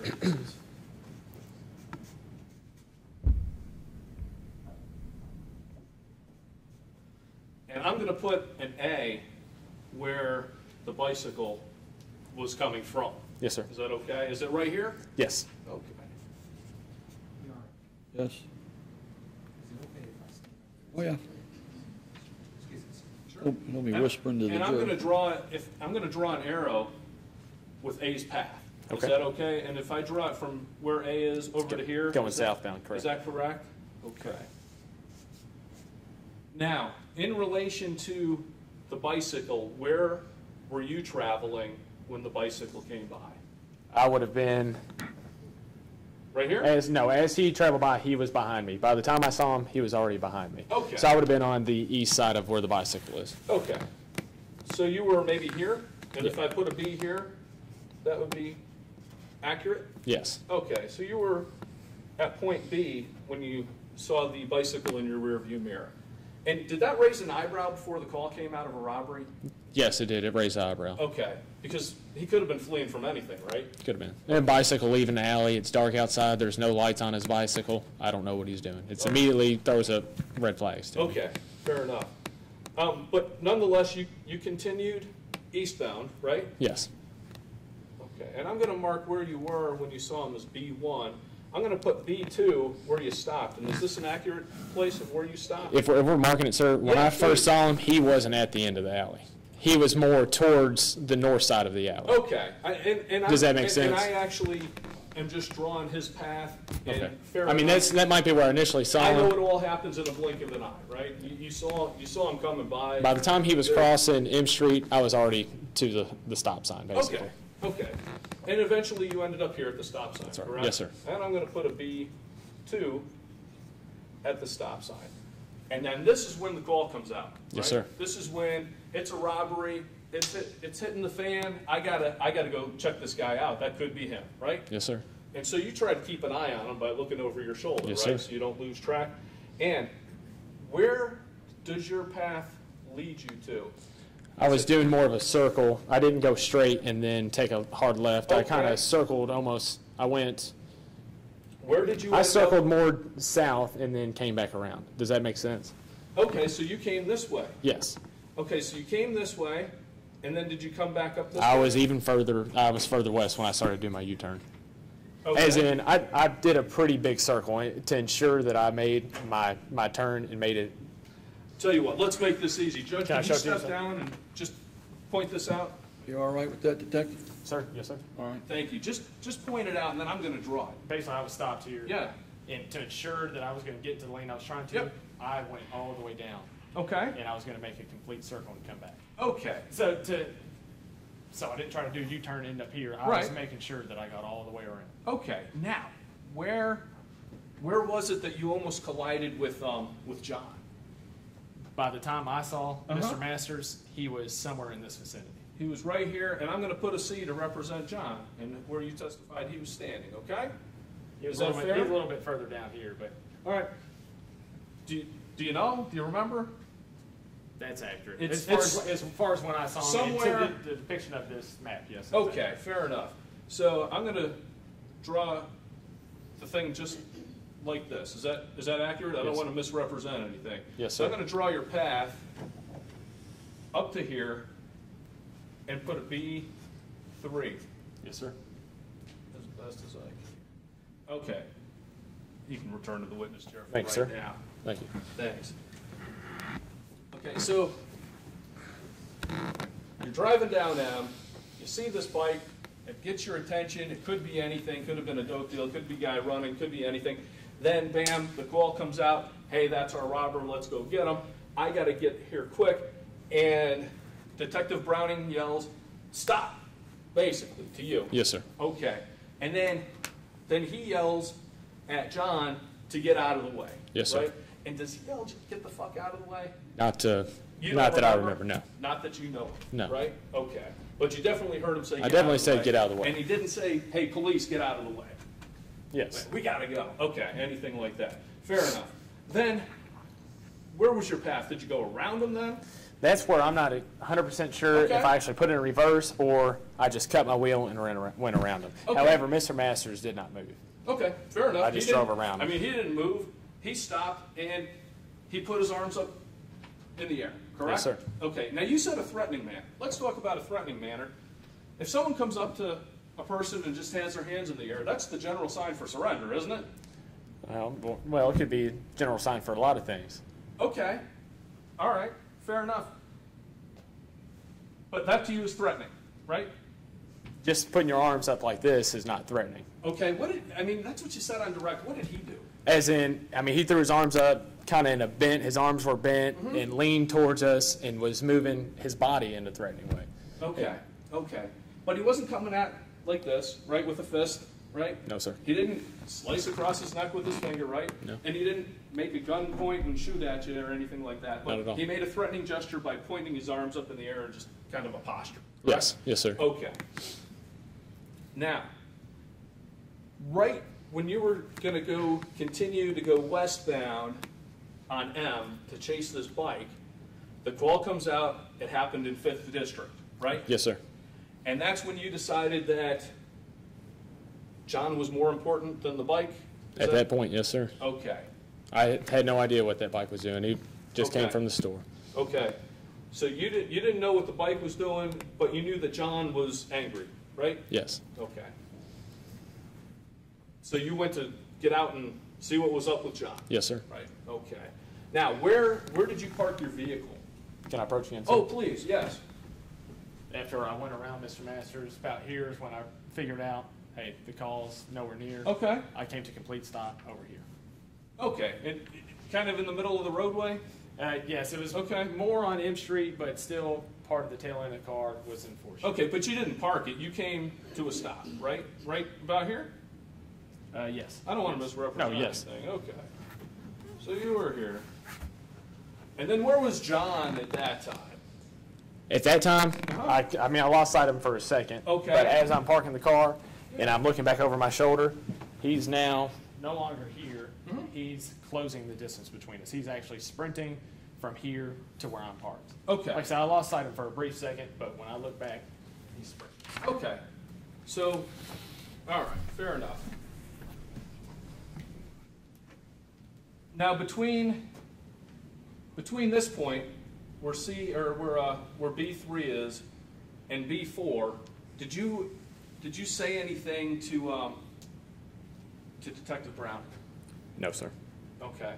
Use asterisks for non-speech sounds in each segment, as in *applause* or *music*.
variances. And I'm gonna put an A where the bicycle was coming from. Yes, sir. Is that okay? Is it right here? Yes. Okay. Yes. Oh, yeah. Don't don't be whispering to the And I'm gonna draw, if, I'm gonna draw an arrow with A's path. Is Okay. that okay? And if I draw it from where A is over to here? Going is that- southbound, correct. Is that correct? Okay. Now, in relation to the bicycle, where were you traveling when the bicycle came by? I would have been, Right here? as, no, as he traveled by, he was behind me. By the time I saw him, he was already behind me. Okay. So I would have been on the east side of where the bicycle is. Okay. So you were maybe here, and if I put a B here, that would be accurate? Yes. Okay, so you were at point B when you saw the bicycle in your rearview mirror. And did that raise an eyebrow before the call came out of a robbery? Yes, it did. It raised the eyebrow. Okay, because he could have been fleeing from anything, right? Could have been. And bicycle leaving the alley. It's dark outside. There's no lights on his bicycle. I don't know what he's doing. It's immediately throws up red flags to me. Okay, fair enough. Um, but nonetheless, you, you continued eastbound, right? Yes. Okay, and I'm gonna mark where you were when you saw him as B one. I'm gonna put B two where you stopped, and is this an accurate place of where you stopped? If we're, if we're marking it, sir, when Yeah, I first saw him, he wasn't at the end of the alley. He was more towards the north side of the alley. Okay, I- and, and I. Does that make and- And sense? I actually am just drawing his path, Okay. and fair I mean, enough. that's, that might be where I initially saw him. I know him. it all happens in a blink of an eye, right? You, you saw, you saw him coming by. By the time he was There- crossing M Street, I was already to the, the stop sign, basically. Okay, okay. And eventually you ended up here at the stop sign, right. correct? Yes, sir. And I'm gonna put a B two at the stop sign. And then this is when the call comes out, Yes, right? sir. This is when it's a robbery, it's, hit- it's hitting the fan, I gotta, I gotta go check this guy out. That could be him, right? Yes, sir. And so you try to keep an eye on him by looking over your shoulder, Yes, right? sir. So you don't lose track. And where does your path lead you to? I was doing more of a circle. I didn't go straight and then take a hard left. I kind of circled almost, I went, Where did you I circled up? more south and then came back around. Does that make sense? Okay, so you came this way. Yes. Okay, so you came this way, and then did you come back up this I way? was even further, I was further west when I started doing my U-turn. Okay. As in, I, I did a pretty big circle eh, to ensure that I made my, my turn and made it, Tell you what, let's make this easy. Judge, Can I can you show it to you, step sir? down and just point this out? You all right with that, detective? sir, yes, sir. All right. Thank you. Just, just point it out, and then I'm gonna draw it. Basically, I was stopped here. Yeah. And to ensure that I was gonna get to the lane I was trying to, Yep. I went all the way down Okay. and I was gonna make a complete circle and come back. Okay. So to, so I didn't try to do a U-turn and end up here. I was Right. making sure that I got all the way around. Okay. Now, where, where was it that you almost collided with, um, with John? By the time I saw Uh-huh. Mr. Masters, he was somewhere in this vicinity. He was right here, and I'm gonna put a C to represent John, and where you testified he was standing, okay? He was a little bit, he was a little bit further down here, but All right. Do you, do you know? Do you remember? that's accurate. It's- As far as, it's- as far as when I saw him, Somewhere- into the, the depiction of this map, yes. Okay, accurate. fair enough. So I'm gonna draw the thing just like this. Is that, is that accurate? I don't Yes. wanna misrepresent anything. Yes, sir. So I'm gonna draw your path up to here and put a B three Yes, sir. as best as I can. Okay. You can return to the witness chair for Thanks, right sir. now. Thank you. Thanks. Okay, so you're driving down M, you see this bike, it gets your attention, it could be anything, could have been a dope deal, could be a guy running, could be anything. Then bam, the call comes out, hey, that's our robber, let's go get him. I gotta get here quick, and Detective Browning yells, stop, basically, to you. Yes, sir. Okay, and then, then he yells at John to get out of the way. Yes, sir. right? And does he yell, get the fuck out of the way? Not to, You not that I remember, no. Not that you know of, No. right? Okay, but you definitely heard him say, I "Get out definitely of the said, way." "Get out of the way." And he didn't say, hey, police, get out of the way. Yes. We gotta go. Okay, anything like that. Fair enough. Then, where was your path? Did you go around them then? That's where I'm not hundred percent sure if I actually put it in reverse or I just cut my wheel and ran ar- went around them. Okay. However, Mr. Masters did not move. Okay, fair enough. I just didn't- drove around I mean, he didn't move. He stopped and he put his arms up in the air, correct? Yes, sir. Okay, now you said a threatening man. Let's talk about a threatening manner. If someone comes up to a person and just has their hands in the air, that's the general sign for surrender, isn't it? Well, well, it could be a general sign for a lot of things. Okay, all right, fair enough. But that to you is threatening, right? Just putting your arms up like this is not threatening. Okay, what did, I mean, that's what you said on direct. What did he do? As in, I mean, he threw his arms up, kind of in a bent. His arms were bent mm-hmm. and leaned towards us, and was moving his body in a threatening way. Okay, okay. But he wasn't coming at like this, right, with a fist, right? No, sir. He didn't slice across his neck with his finger, right? No. And he didn't make a gun point and shoot at you or anything like that. But Not at all. He made a threatening gesture by pointing his arms up in the air and just kind of a posture. Yes, yes, sir. Okay. Now, right when you were going to go continue to go westbound on M to chase this bike, the call comes out. It happened in Fifth District, right? Yes, sir. And that's when you decided that John was more important than the bike? Is At that point, yes, sir. Okay, I had no idea what that bike was doing. He just came Okay. from the store. okay. So you didn't, you didn't know what the bike was doing, but you knew that John was angry, right? Yes. Okay. So you went to get out and see what was up with John? Yes, sir. Right, okay. Now, where, where did you park your vehicle? Can I approach you? sir? Oh, please, yes. After I went around Mr. Masters, about here is when I figured out, hey, the call's nowhere near. Okay, I came to complete stop over here. okay. And kind of in the middle of the roadway? Uh, yes, it was Okay. more on M Street, but still part of the tail end of the car was in Street. Okay, but you didn't park it. You came to a stop, right? Right about here? Uh, yes. I don't want to Yes. misrepresent No, yes. anything. Okay. So you were here. And then where was John at that time? At that time, I, I mean, I lost sight of him for a second. Okay. But as I'm parking the car and I'm looking back over my shoulder, he's now no longer here. Mm-hmm. He's closing the distance between us. He's actually sprinting from here to where I'm parked. Okay. Like I said, I lost sight of him for a brief second, but when I look back, he's sprinting. Okay. So, all right, fair enough. Now between between this point where C or where uh, where B three is and B four, did you did you say anything to um, to Detective Brown? No, sir. Okay.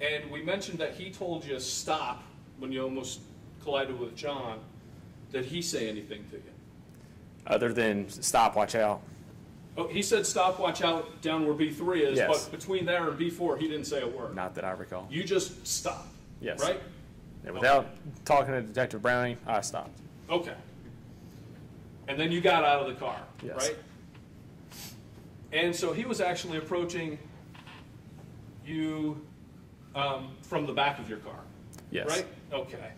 And we mentioned that he told you stop when you almost collided with John. Did he say anything to you? Other than stop, watch out. Oh, he said stop, watch out down where B3 is, Yes. but between there and B4, he didn't say a word. Not that I recall. You just stopped. Yes. Right? And without talking to Detective Browning, I stopped. Okay. And then you got out of the car, Yes. right? And so he was actually approaching you um, from the back of your car, Yes. right? Okay.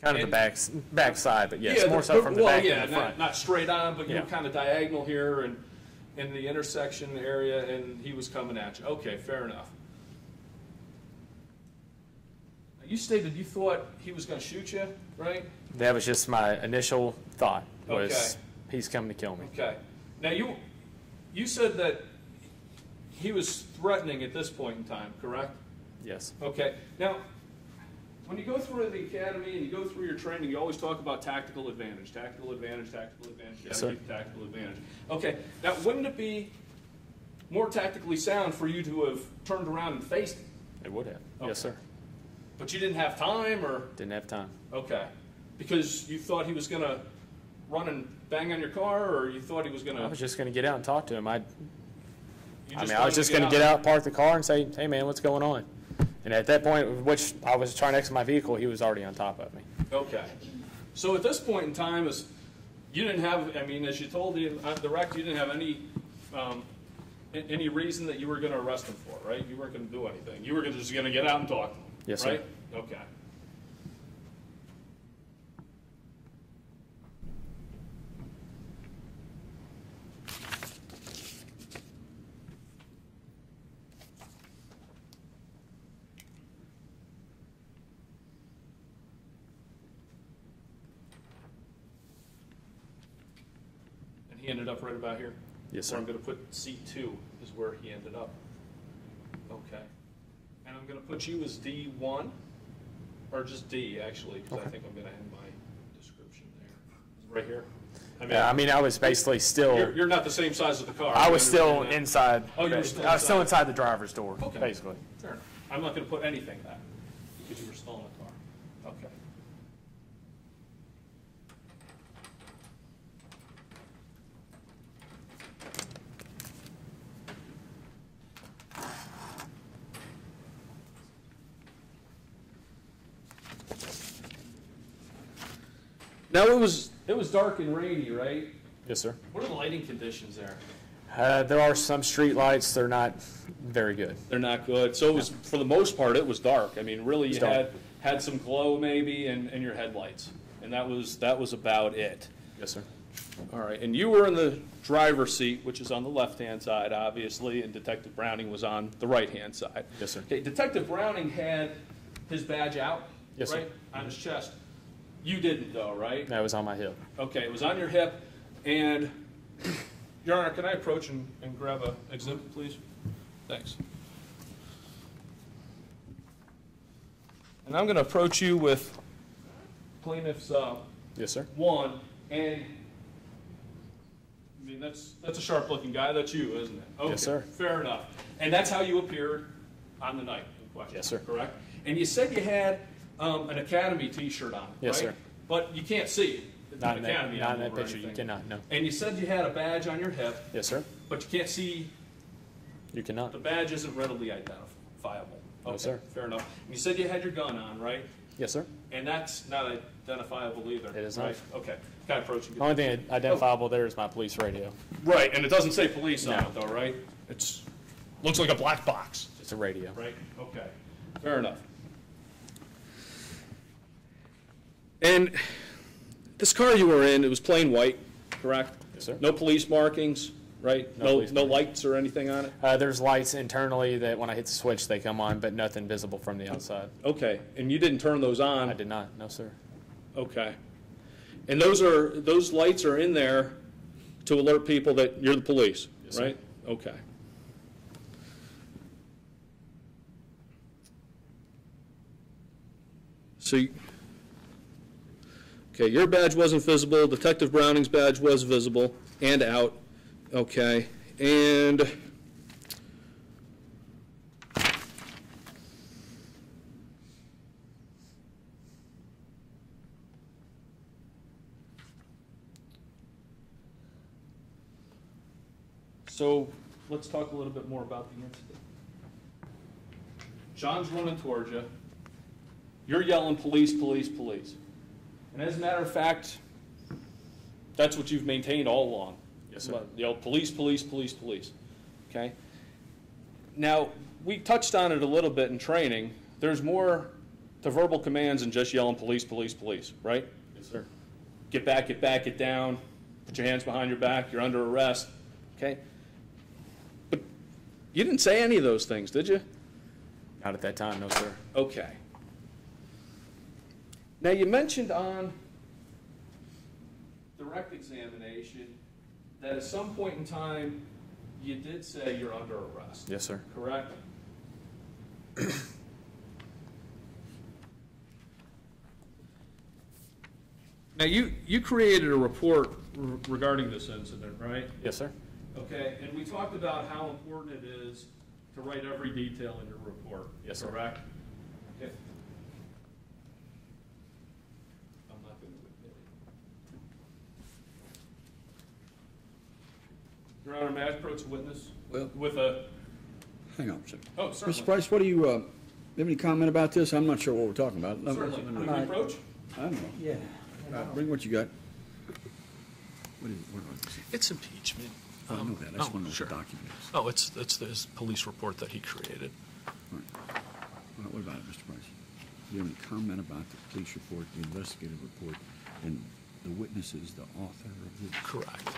Kind of And- the back back side, but yes, Yeah, more so from the well, back yeah, the not, front. not straight on, but you were kind of diagonal here and in the intersection area, and he was coming at you. Okay, fair enough. Now, You stated you thought he was going to shoot you, right? That was just my initial thought was Okay. he's coming to kill me. Okay. Now you you said that he was threatening at this point in time, correct? Yes. Okay. Now, when you go through the academy and you go through your training, you always talk about tactical advantage, tactical advantage, tactical advantage, Yes, sir. tactical advantage. Okay. Now, wouldn't it be more tactically sound for you to have turned around and faced him, It would have. Okay. Yes, sir. But you didn't have time, or Didn't have time. okay, because you thought he was going to run and bang on your car, or you thought he was going to? I was just going to get out and talk to him. I, you I mean, I was just going to get out, park the car, and say, "Hey, man, what's going on?" And at that point, which I was trying to exit my vehicle, he was already on top of me. Okay. So at this point in time, is you didn't have, I mean, as you told the, uh, the rec, you didn't have any, um, a- any reason that you were gonna arrest him for, right? You weren't gonna do anything. You were gonna- just gonna get out and talk to him, Yes, sir. Okay. And he ended up right about here? Yes, sir. Where I'm gonna put C two is where he ended up. Okay. And I'm gonna put you as D one, or just D, actually, because I Okay. think I'm gonna end my description there. Right here? I mean, Yeah, I mean, I was basically still, You're, you're not the same size as the car. I was still understand that. inside. Oh, you were still I was still inside. the driver's door, Okay. basically. Fair enough. I'm not gonna put anything back, because you were still in the car. Okay. Now, it was, it was dark and rainy, right? Yes, sir. What are the lighting conditions there? Uh, there are some street lights, they're not very good. They're not good. So it was, for the most part, it was dark. I mean, really, you dark. had, had some glow maybe and, and your headlights. And that was, that was about it. Yes, sir. All right, and you were in the driver's seat, which is on the left-hand side, obviously, and Detective Browning was on the right-hand side. Yes, sir. Okay, Detective Browning had his badge out, Yes, sir. right, on his chest. You didn't though, right? That was on my hip. Okay, it was on your hip, and, *coughs* Your Honor, can I approach and, and grab a exhibit, please? Thanks. And I'm gonna approach you with plaintiff's, uh, Yes, sir. one, and, I mean, that's, that's a sharp-looking guy, that's you, isn't it? Okay, Yes, sir. Fair enough. And that's how you appeared on the night in question? Yes, sir. Correct? And you said you had, um, an Academy T-shirt on, right? Yes, sir. But you can't see it. Not in that, Academy not in that picture, you cannot, no. And you said you had a badge on your hip, Yes, sir. but you can't see, You cannot. the badge isn't readily identifiable. No, Okay, sir. Fair enough. And you said you had your gun on, right? Yes, sir. And that's not identifiable either, It is not. Okay, Kind of approach you? The only thing identifiable there is my police radio. Right, and it doesn't say police on it though, right? It's, looks like a black box, It's a radio. right? Okay, fair enough. And this car you were in, it was plain white, correct? Yes, sir. No police markings, right? No No, police no lights or anything on it? Uh, there's lights internally that when I hit the switch, they come on, but nothing visible from the outside. Okay, and you didn't turn those on? I did not, no, sir. Okay. And those are, those lights are in there to alert people that you're the police, Yes, sir. right? Okay. So, you- okay, your badge wasn't visible, Detective Browning's badge was visible and out, okay, and So let's talk a little bit more about the incident. John's running towards you. You're yelling, police, police, police. And as a matter of fact, that's what you've maintained all along. Yes, sir. Yell, police, police, police, police. Okay? Now, we touched on it a little bit in training. There's more to verbal commands than just yelling, police, police, police, right? Yes, sir. get back, get back, get down, put your hands behind your back, you're under arrest, okay? But you didn't say any of those things, did you? Not at that time, no, sir. Okay. Now, you mentioned on direct examination that at some point in time, you did say you're under arrest, Yes, sir. correct? Now, you, you created a report re- regarding this incident, right? Yes, sir. Okay, and we talked about how important it is to write every detail in your report. Yes, sir. Correct? Okay. I'm not going to admit it. Your Honor, may I approach a witness? Well- With a, Hang on a second. oh, Mr. certainly. Price, what do you, uh, have any comment about this? I'm not sure what we're talking about. Certainly. Can we approach? I don't know. Yeah. Bring what you got. What is, what are these? It's impeachment. I know that, I just oh, want sure. what the document is. Oh, it's, it's this police report that he created. All right. What what about it, Mr. Price? Do you have any comment about the police report, the investigative report, and the witnesses, the author of this? Correct.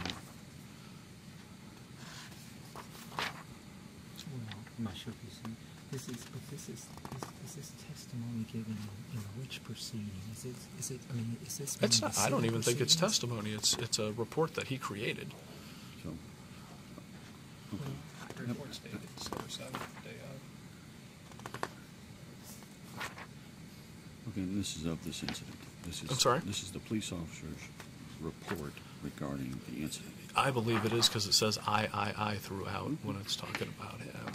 Well, I'm not sure if this is, but this is, is, is this testimony given in, in which proceeding? Is it, is it, I mean, is this? It's not, I don't even think it's testimony. It's, it's a report that he created. So, Report's dated December seventh, day of. okay, and this is of this incident. This is I'm sorry? This is the police officer's report regarding the incident. I believe it is because it says I, I, I throughout when it's talking about him.